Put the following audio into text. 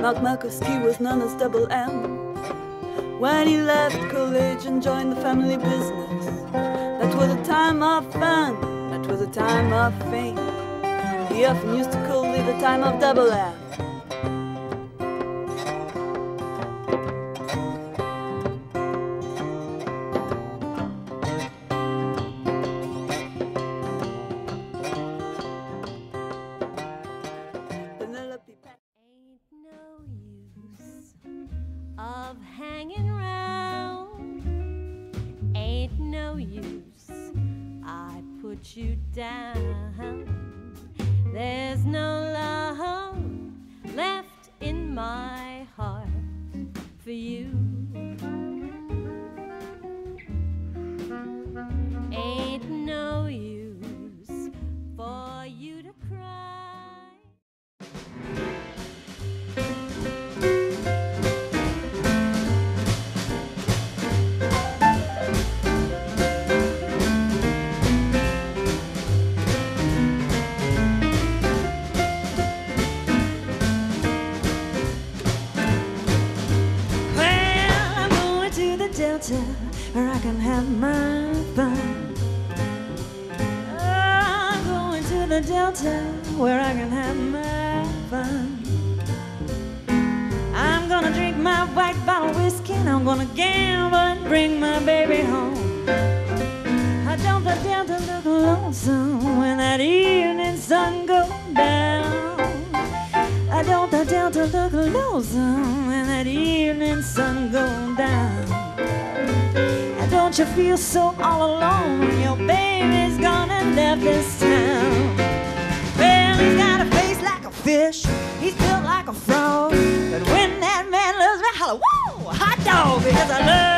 Mark Markowski was known as Double M. When he left college and joined the family business, that was a time of fun, that was a time of fame. He often used to call it the time of double F. of hanging round. Ain't no use. I put you down. There's no love left in my heart for you. Ain't no use for you to where I can have my fun. I'm going to the Delta where I can have my fun. I'm gonna drink my white bottle whiskey and I'm gonna gamble and bring my baby home. I don't the Delta look lonesome when that evening sun goes down. I don't the Delta look lonesome when that evening sun goes down. And don't you feel so all alone when your baby's gone and left this town? Well, he's got a face like a fish, he's built like a frog. But when that man loves me, holla, whoa, hot dog, because I love